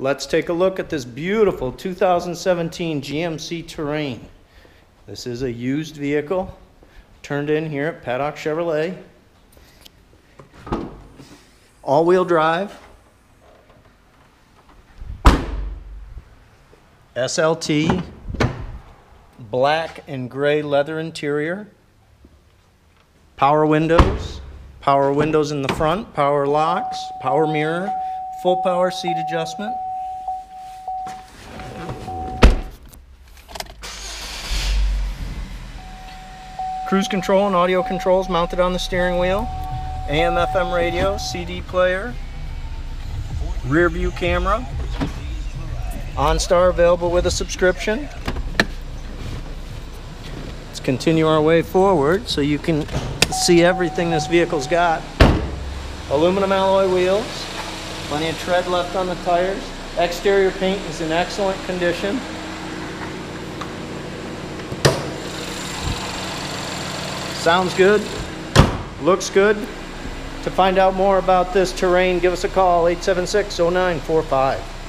Let's take a look at this beautiful 2017 GMC Terrain. This is a used vehicle turned in here at Paddock Chevrolet. All-wheel drive. SLT. Black and gray leather interior. Power windows. Power windows in the front, power locks, power mirror, full power seat adjustment. Cruise control and audio controls mounted on the steering wheel. AM FM radio, CD player, rear view camera. OnStar available with a subscription. Let's continue our way forward so you can see everything this vehicle's got. Aluminum alloy wheels, plenty of tread left on the tires. Exterior paint is in excellent condition. Sounds good, looks good. To find out more about this terrain, give us a call, 876-0945.